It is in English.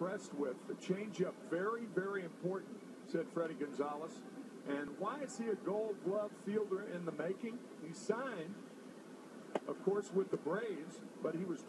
impressed with. The changeup, very, very important, said Fredi Gonzalez. And why is he a gold glove fielder in the making? He signed, of course, with the Braves, but he was